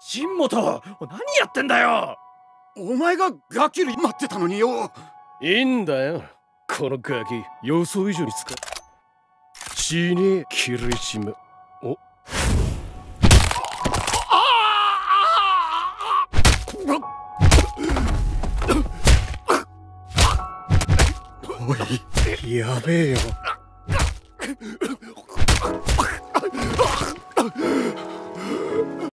新本何やってんだよ？お前がガキより待ってたのによ。いいんだよ。このガキ予想以上に使う。死ねキリシムおおい。やべえよ。